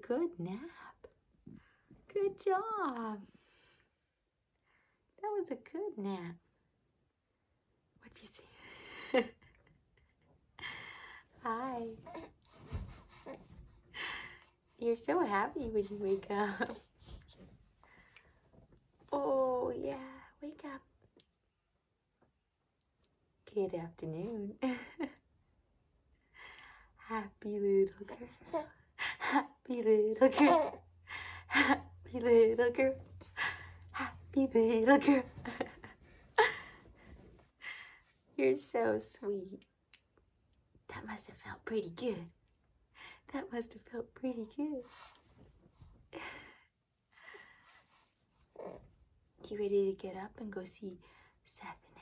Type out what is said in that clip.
Good nap. Good job. That was a good nap. What'd you see? Hi. You're so happy when you wake up. Oh, yeah. Wake up. Good afternoon. Happy little girl. Happy little girl. Happy little girl. Happy little girl. You're so sweet. That must have felt pretty good. That must have felt pretty good. You ready to get up and go see Seth and